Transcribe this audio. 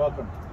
Welcome.